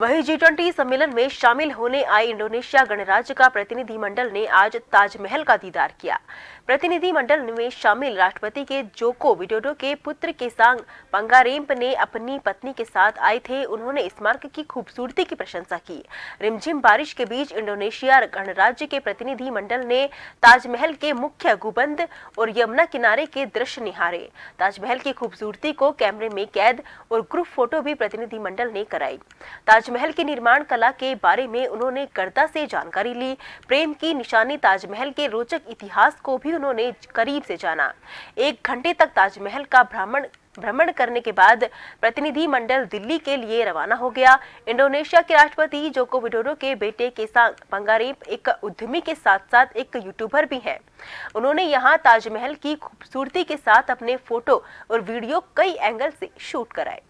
वहीं G twenty सम्मेलन में शामिल होने आए इंडोनेशिया गणराज्य का प्रतिनिधि मंडल ने आज ताजमहल का दीदार किया। प्रतिनिधिमंडल में शामिल राष्ट्रपति के जोको विडोडो के पुत्र के सांग पंगारेम्प ने अपनी पत्नी के साथ आए थे। उन्होंने स्मारक की खूबसूरती की प्रशंसा की। रिमझिम बारिश के बीच इंडोनेशिया गणराज्य के प्रतिनिधि मंडल ने ताजमहल के मुख्य गुबंद और यमुना किनारे के दृश्य निहारे। ताजमहल की खूबसूरती को कैमरे में कैद और ग्रुप फ़ोटो भी प्रतिनिधिमंडल ने कराई। ताजमहल की निर्माण कला के बारे में उन्होंने कर्ता से जानकारी ली। प्रेम की निशानी ताजमहल के रोचक इतिहास को भी उन्होंने करीब से जाना। एक घंटे तक ताजमहल का भ्रमण भ्रमण करने के बाद प्रतिनिधि मंडल दिल्ली के लिए रवाना हो गया। इंडोनेशिया के राष्ट्रपति जोको विडोडो के बेटे केसांग पंगारेप एक उद्यमी के साथ साथ एक यूट्यूबर भी है। उन्होंने यहाँ ताजमहल की खूबसूरती के साथ अपने फ़ोटो और वीडियो कई एंगल से शूट कराए।